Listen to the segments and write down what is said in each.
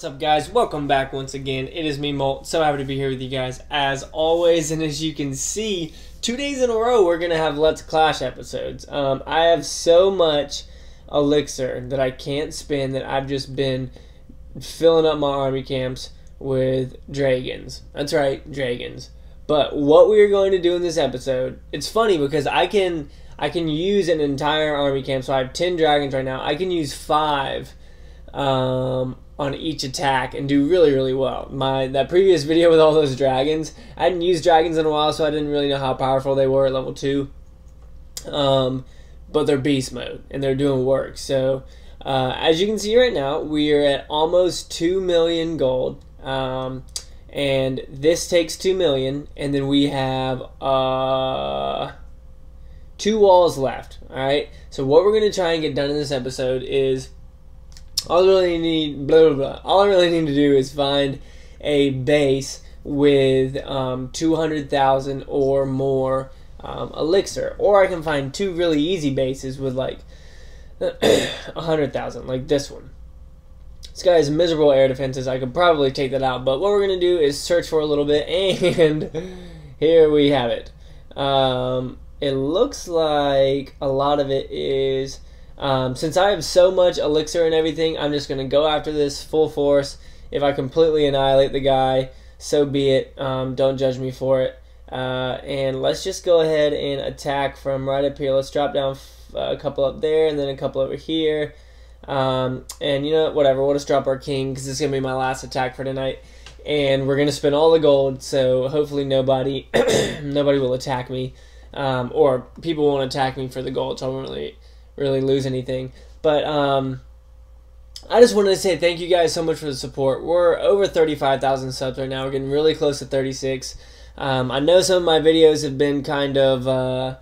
What's up, guys? Welcome back once again. It is me, Molt. So happy to be here with you guys as always. And as you can see, two days in a row, we're gonna have Let's Clash episodes. Um, I have so much elixir that I can't spend that I've just been filling up my army camps with dragons. That's right, dragons. But what we are going to do in this episode, it's funny because I can I can use an entire army camp. So I have ten dragons right now. I can use five um, on each attack and do really really well. My that previous video with all those dragons, I hadn't used dragons in a while, so I didn't really know how powerful they were at level two. Um, but they're beast mode and they're doing work. So uh, as you can see right now, we are at almost two million gold. Um, and this takes 2 million and then we have uh two walls left all right so what we're to try and get done in this episode is all I really need blah blah blah all I really need to do is find a base with um, 200,000 or more um, elixir or I can find two really easy bases with like 100,000 like this one this guy has miserable air defenses. I could probably take that out. But what we're to do is search for a little bit. And here we have it. Um, it looks like a lot of it is... Um, since I have so much elixir and everything, I'm just going to go after this full force. If I completely annihilate the guy, so be it. Um, don't judge me for it. Uh, and let's just go ahead and attack from right up here. Let's drop down a couple up there and then a couple over here. Um, and you know, whatever, we'll just drop our king because this is going to be my last attack for tonight. And we're going to spend all the gold, so hopefully nobody nobody will attack me. Um, or people won't attack me for the gold, so I won't really, really lose anything. But um, I just wanted to say thank you guys so much for the support. We're over 35,000 subs right now. We're getting really close to 36. Um, I know some of my videos have been kind of... Uh,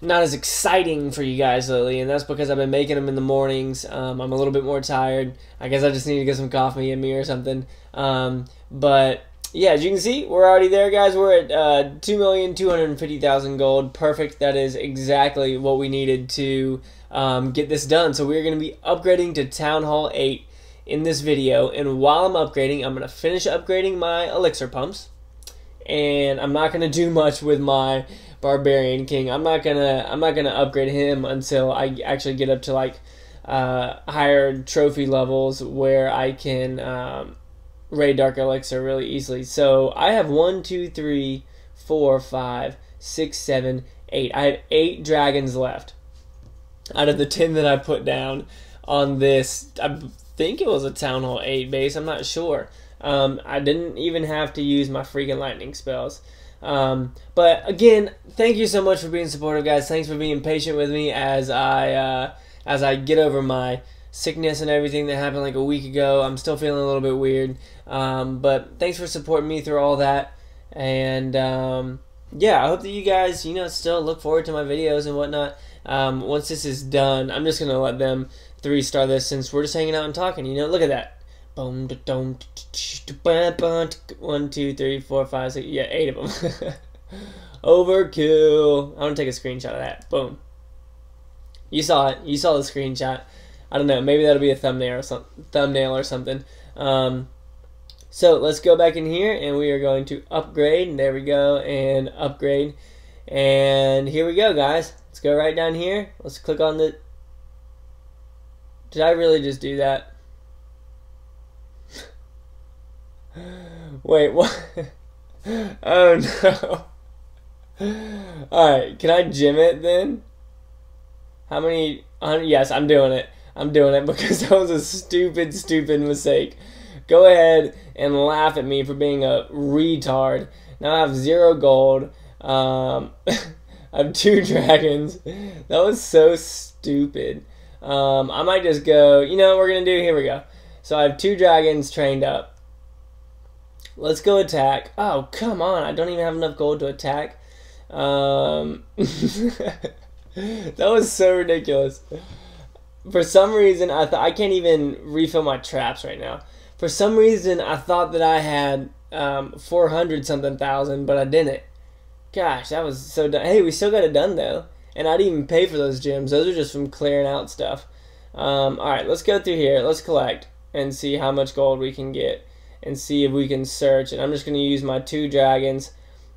not as exciting for you guys lately, and that's because I've been making them in the mornings. Um, I'm a little bit more tired. I guess I just need to get some coffee in me or something. Um, but yeah, as you can see, we're already there, guys. We're at uh, two million two hundred fifty thousand gold. Perfect. That is exactly what we needed to um, get this done. So we're going to be upgrading to Town Hall Eight in this video, and while I'm upgrading, I'm going to finish upgrading my elixir pumps, and I'm not going to do much with my Barbarian King. I'm not gonna I'm not gonna upgrade him until I actually get up to like uh, higher trophy levels where I can um, raid Dark Elixir really easily. So I have one, two, three, four, five, six, seven, eight. I have eight dragons left out of the ten that I put down on this. I think it was a Town Hall eight base. I'm not sure. Um, I didn't even have to use my freaking lightning spells. Um, but again, thank you so much for being supportive, guys. Thanks for being patient with me as I uh, as I get over my sickness and everything that happened like a week ago. I'm still feeling a little bit weird, um, but thanks for supporting me through all that. And um, yeah, I hope that you guys, you know, still look forward to my videos and whatnot. Um, once this is done, I'm just gonna let them three star this since we're just hanging out and talking. You know, look at that. Boom, one, two, three, four, five, six. Yeah, eight of them. Overkill. I want to take a screenshot of that. Boom. You saw it. You saw the screenshot. I don't know. Maybe that'll be a thumbnail or some thumbnail or something. Um, so let's go back in here and we are going to upgrade. There we go, and upgrade. And here we go, guys. Let's go right down here. Let's click on the. Did I really just do that? Wait, what? oh no. Alright, can I gem it then? How many? Yes, I'm doing it. I'm doing it because that was a stupid, stupid mistake. Go ahead and laugh at me for being a retard. Now I have zero gold. Um, I have two dragons. That was so stupid. Um, I might just go, you know what we're going to do? Here we go. So I have two dragons trained up. Let's go attack. Oh, come on. I don't even have enough gold to attack. Um, that was so ridiculous. For some reason, I I can't even refill my traps right now. For some reason, I thought that I had um, 400 something thousand, but I didn't. Gosh, that was so done. Hey, we still got it done though. And I didn't even pay for those gems. Those are just from clearing out stuff. Um, Alright, let's go through here. Let's collect. and see how much gold we can get and see if we can search. And I'm just going to use my two dragons.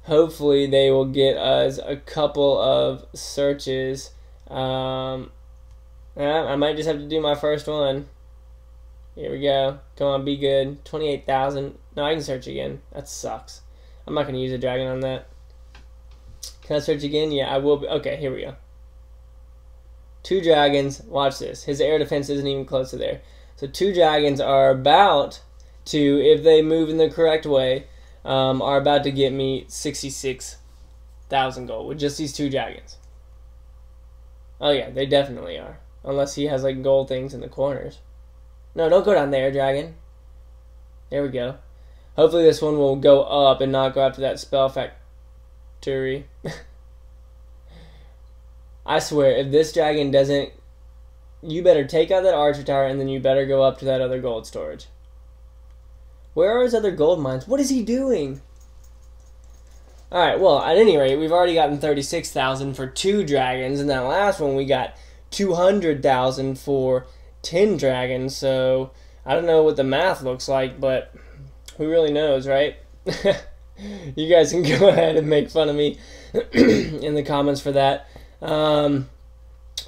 Hopefully, they will get us a couple of searches. Um, I might just have to do my first one. Here we go. Come on, be good. 28,000. No, I can search again. That sucks. I'm not going to use a dragon on that. Can I search again? Yeah, I will. Be. Okay, here we go. Two dragons. Watch this. His air defense isn't even close to there. So two dragons are about to, if they move in the correct way, um, are about to get me 66,000 gold with just these two dragons. Oh yeah, they definitely are. Unless he has like gold things in the corners. No, don't go down there, dragon. There we go. Hopefully this one will go up and not go after that spell factory. I swear, if this dragon doesn't, you better take out that archer tower and then you better go up to that other gold storage. Where are his other gold mines? What is he doing? Alright, well, at any rate, we've already gotten 36,000 for two dragons, and that last one we got 200,000 for 10 dragons, so I don't know what the math looks like, but who really knows, right? you guys can go ahead and make fun of me in the comments for that. Um,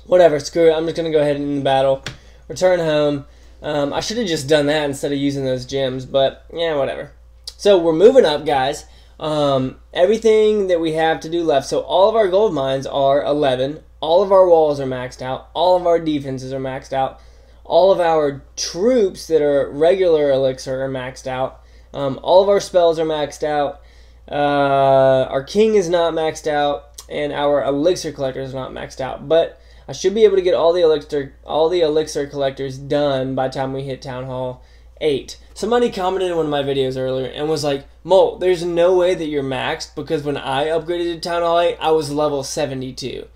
whatever, screw it. I'm just going to go ahead and end the battle. Return home. Um, I should have just done that instead of using those gems, but yeah, whatever. So we're moving up, guys. Um, everything that we have to do left. So all of our gold mines are 11. All of our walls are maxed out. All of our defenses are maxed out. All of our troops that are regular elixir are maxed out. Um, all of our spells are maxed out. Uh, our king is not maxed out and our elixir collector is not maxed out. But I should be able to get all the elixir all the elixir collectors done by time we hit Town Hall 8. Somebody commented in one of my videos earlier and was like, Molt, there's no way that you're maxed because when I upgraded to Town Hall 8, I was level 72.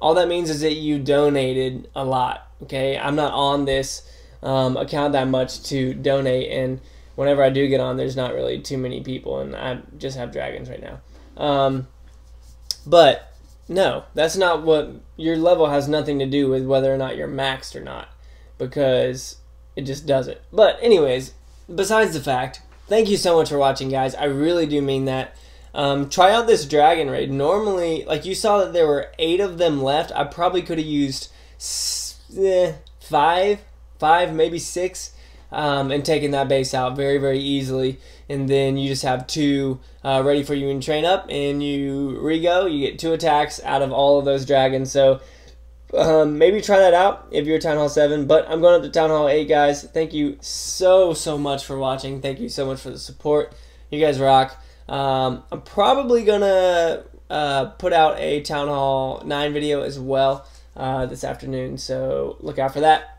All that means is that you donated a lot, okay? I'm not on this um, account that much to donate, and whenever I do get on, there's not really too many people, and I just have dragons right now. Um, but no, that's not what your level has nothing to do with whether or not you're maxed or not because it just doesn't. But anyways, besides the fact, thank you so much for watching, guys. I really do mean that. Um, try out this dragon raid. Normally, like you saw that there were eight of them left. I probably could have used eh, five, five, maybe six um, and taking that base out very, very easily. And then you just have two uh, ready for you and train up, and you rego. You get two attacks out of all of those dragons. So um, maybe try that out if you're Town Hall 7. But I'm going up to Town Hall 8, guys. Thank you so, so much for watching. Thank you so much for the support. You guys rock. Um, I'm probably going to uh, put out a Town Hall 9 video as well uh, this afternoon. So look out for that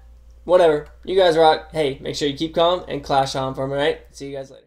whatever. You guys rock. Hey, make sure you keep calm and clash on for me, right? See you guys later.